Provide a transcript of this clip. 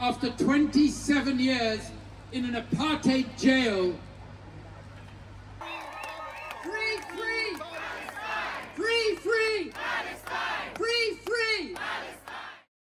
After 27 years in an apartheid jail,